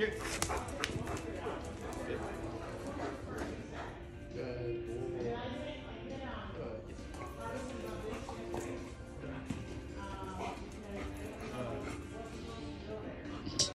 Get...